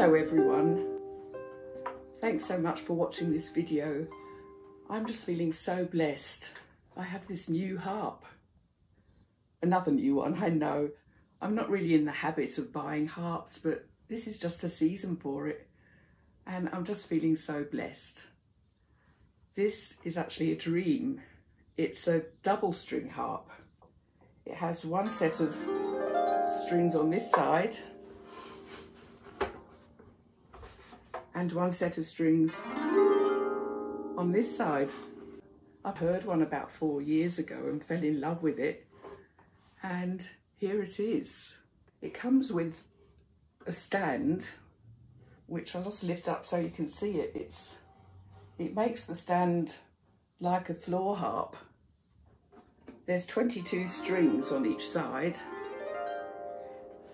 everyone. Thanks so much for watching this video. I'm just feeling so blessed. I have this new harp. Another new one, I know. I'm not really in the habit of buying harps, but this is just a season for it. And I'm just feeling so blessed. This is actually a dream. It's a double string harp. It has one set of strings on this side and one set of strings on this side. I heard one about four years ago and fell in love with it. And here it is. It comes with a stand, which I'll just lift up so you can see it. It's, it makes the stand like a floor harp. There's 22 strings on each side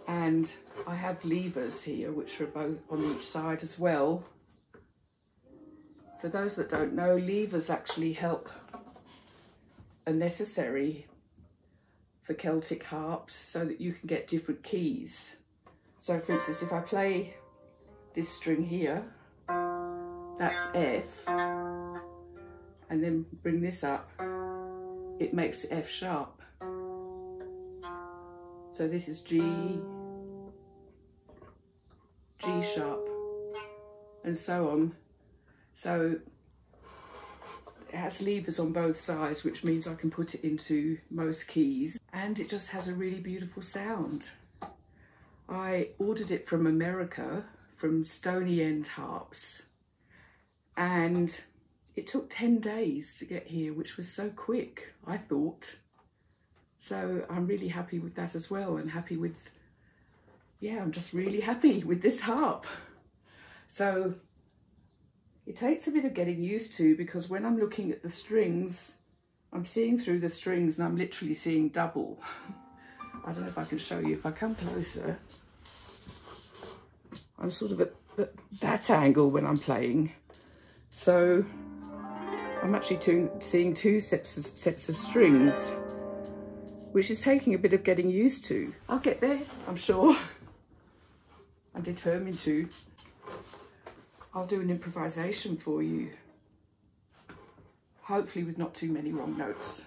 and I have levers here which are both on each side as well. For those that don't know, levers actually help are necessary for Celtic harps so that you can get different keys. So for instance, if I play this string here, that's F, and then bring this up, it makes F sharp. So this is G, G sharp, and so on. So it has levers on both sides, which means I can put it into most keys. And it just has a really beautiful sound. I ordered it from America, from Stoney End Harps. And it took 10 days to get here, which was so quick, I thought. So I'm really happy with that as well and happy with, yeah, I'm just really happy with this harp. So it takes a bit of getting used to because when I'm looking at the strings, I'm seeing through the strings and I'm literally seeing double. I don't know if I can show you if I come closer. I'm sort of at, at that angle when I'm playing. So I'm actually two, seeing two sets of, sets of strings, which is taking a bit of getting used to. I'll get there, I'm sure. I'm determined to. I'll do an improvisation for you. Hopefully with not too many wrong notes.